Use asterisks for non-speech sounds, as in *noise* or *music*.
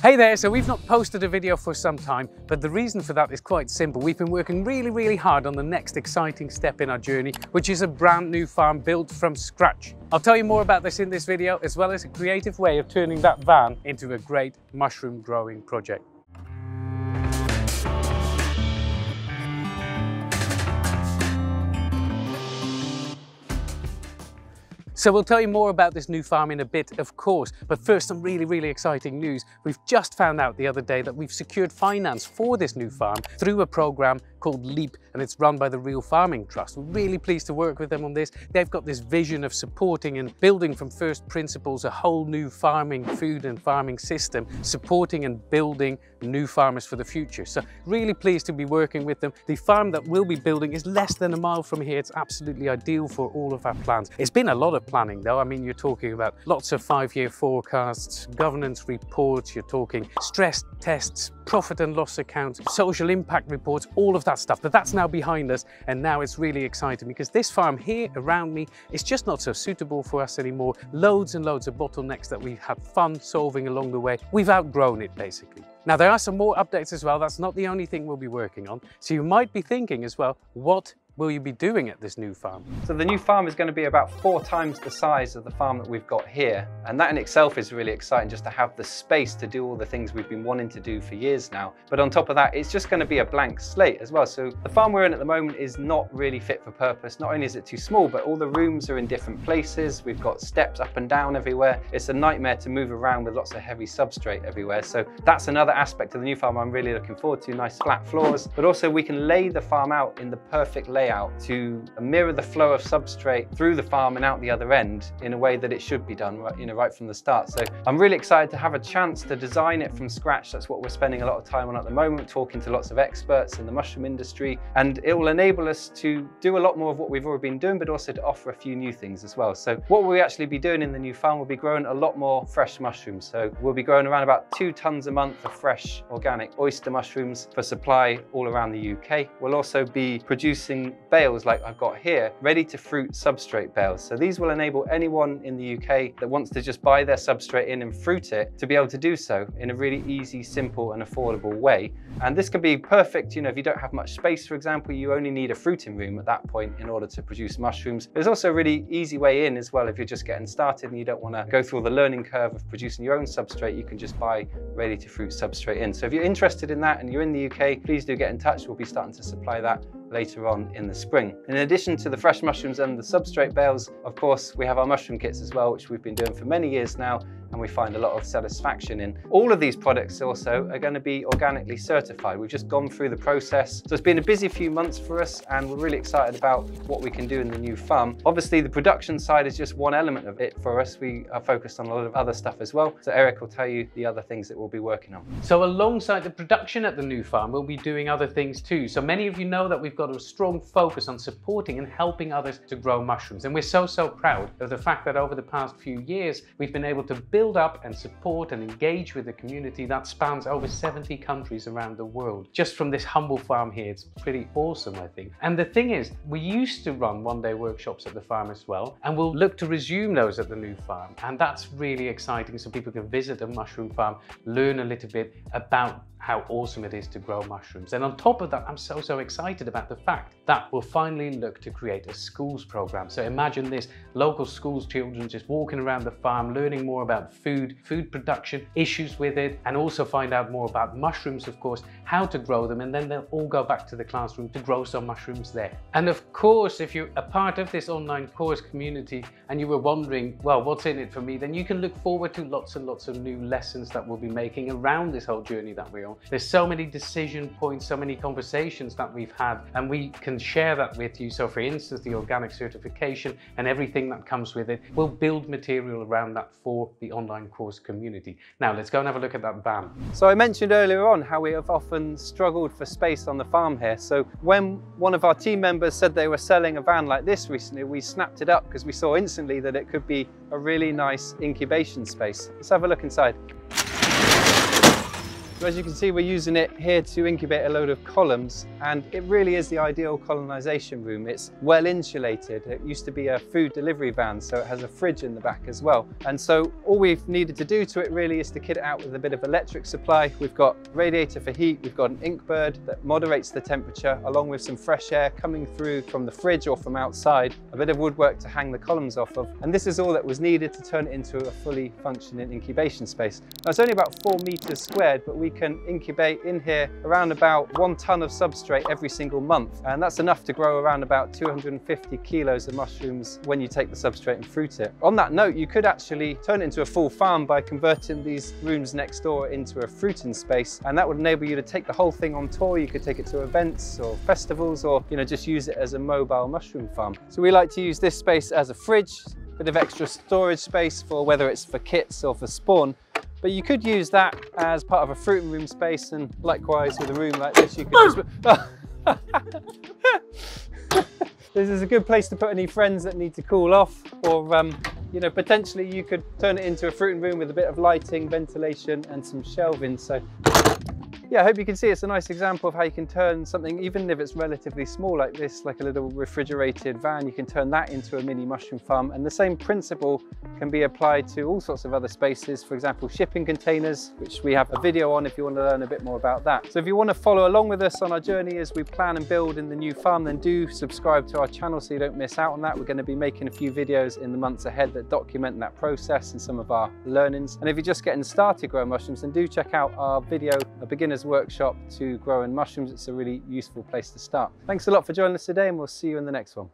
Hey there, so we've not posted a video for some time, but the reason for that is quite simple. We've been working really, really hard on the next exciting step in our journey, which is a brand new farm built from scratch. I'll tell you more about this in this video, as well as a creative way of turning that van into a great mushroom growing project. So we'll tell you more about this new farm in a bit, of course, but first some really, really exciting news. We've just found out the other day that we've secured finance for this new farm through a program called LEAP and it's run by the Real Farming Trust. We're really pleased to work with them on this. They've got this vision of supporting and building from first principles a whole new farming, food and farming system, supporting and building new farmers for the future. So really pleased to be working with them. The farm that we'll be building is less than a mile from here. It's absolutely ideal for all of our plans. It's been a lot of planning though. I mean, you're talking about lots of five-year forecasts, governance reports, you're talking stress tests, profit and loss accounts, social impact reports, all of that stuff. But that's now behind us and now it's really exciting because this farm here around me is just not so suitable for us anymore. Loads and loads of bottlenecks that we've had fun solving along the way. We've outgrown it basically. Now there are some more updates as well. That's not the only thing we'll be working on. So you might be thinking as well, what will you be doing at this new farm? So the new farm is going to be about four times the size of the farm that we've got here. And that in itself is really exciting just to have the space to do all the things we've been wanting to do for years now. But on top of that, it's just going to be a blank slate as well. So the farm we're in at the moment is not really fit for purpose. Not only is it too small, but all the rooms are in different places. We've got steps up and down everywhere. It's a nightmare to move around with lots of heavy substrate everywhere. So that's another aspect of the new farm I'm really looking forward to. Nice flat floors, but also we can lay the farm out in the perfect layout layout to mirror the flow of substrate through the farm and out the other end in a way that it should be done right, you know, right from the start. So I'm really excited to have a chance to design it from scratch. That's what we're spending a lot of time on at the moment, talking to lots of experts in the mushroom industry. And it will enable us to do a lot more of what we've already been doing, but also to offer a few new things as well. So what we'll actually be doing in the new farm, we'll be growing a lot more fresh mushrooms. So we'll be growing around about two tons a month of fresh organic oyster mushrooms for supply all around the UK. We'll also be producing bales like I've got here, ready to fruit substrate bales. So these will enable anyone in the UK that wants to just buy their substrate in and fruit it to be able to do so in a really easy, simple and affordable way. And this can be perfect, you know, if you don't have much space, for example, you only need a fruiting room at that point in order to produce mushrooms. There's also a really easy way in as well if you're just getting started and you don't want to go through the learning curve of producing your own substrate, you can just buy ready to fruit substrate in. So if you're interested in that and you're in the UK, please do get in touch. We'll be starting to supply that later on in the spring. In addition to the fresh mushrooms and the substrate bales, of course, we have our mushroom kits as well, which we've been doing for many years now and we find a lot of satisfaction in. All of these products also are going to be organically certified. We've just gone through the process. So it's been a busy few months for us and we're really excited about what we can do in the new farm. Obviously the production side is just one element of it for us. We are focused on a lot of other stuff as well. So Eric will tell you the other things that we'll be working on. So alongside the production at the new farm, we'll be doing other things too. So many of you know that we've got a strong focus on supporting and helping others to grow mushrooms. And we're so, so proud of the fact that over the past few years, we've been able to build up and support and engage with a community that spans over 70 countries around the world. Just from this humble farm here, it's pretty awesome, I think. And the thing is, we used to run one-day workshops at the farm as well, and we'll look to resume those at the new farm. And that's really exciting, so people can visit a mushroom farm, learn a little bit about how awesome it is to grow mushrooms. And on top of that, I'm so, so excited about the fact that we'll finally look to create a schools program. So imagine this, local schools children just walking around the farm, learning more about food, food production, issues with it, and also find out more about mushrooms, of course, how to grow them, and then they'll all go back to the classroom to grow some mushrooms there. And of course, if you're a part of this online course community and you were wondering, well, what's in it for me, then you can look forward to lots and lots of new lessons that we'll be making around this whole journey that we're on there's so many decision points, so many conversations that we've had, and we can share that with you. So for instance, the organic certification and everything that comes with it, we'll build material around that for the online course community. Now let's go and have a look at that van. So I mentioned earlier on how we have often struggled for space on the farm here. So when one of our team members said they were selling a van like this recently, we snapped it up because we saw instantly that it could be a really nice incubation space. Let's have a look inside. So as you can see, we're using it here to incubate a load of columns and it really is the ideal colonization room. It's well insulated. It used to be a food delivery van, so it has a fridge in the back as well. And so all we've needed to do to it really is to kit it out with a bit of electric supply. We've got radiator for heat, we've got an inkbird that moderates the temperature along with some fresh air coming through from the fridge or from outside, a bit of woodwork to hang the columns off of. And this is all that was needed to turn it into a fully functioning incubation space. Now it's only about four meters squared, but we can incubate in here around about one ton of substrate every single month. And that's enough to grow around about 250 kilos of mushrooms when you take the substrate and fruit it. On that note, you could actually turn it into a full farm by converting these rooms next door into a fruiting space. And that would enable you to take the whole thing on tour. You could take it to events or festivals or, you know, just use it as a mobile mushroom farm. So we like to use this space as a fridge, bit of extra storage space for whether it's for kits or for spawn. But you could use that as part of a fruiting room space and likewise with a room like this, you could just... *laughs* this is a good place to put any friends that need to cool off or um, you know, potentially you could turn it into a fruiting room with a bit of lighting, ventilation and some shelving. So yeah, I hope you can see it's a nice example of how you can turn something, even if it's relatively small like this, like a little refrigerated van, you can turn that into a mini mushroom farm. And the same principle can be applied to all sorts of other spaces. For example, shipping containers, which we have a video on if you want to learn a bit more about that. So if you want to follow along with us on our journey as we plan and build in the new farm, then do subscribe to our channel so you don't miss out on that. We're going to be making a few videos in the months ahead that document that process and some of our learnings. And if you're just getting started growing mushrooms, then do check out our video, a beginner's workshop to growing mushrooms. It's a really useful place to start. Thanks a lot for joining us today and we'll see you in the next one.